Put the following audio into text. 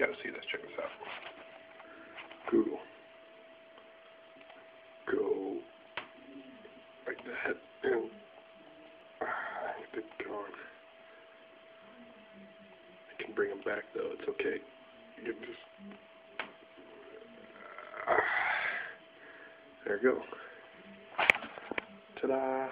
gotta see this. Check this out. Google. Go like that and ah, it's gone. I can bring them back though. It's okay. You can just ah, there you go. Ta-da!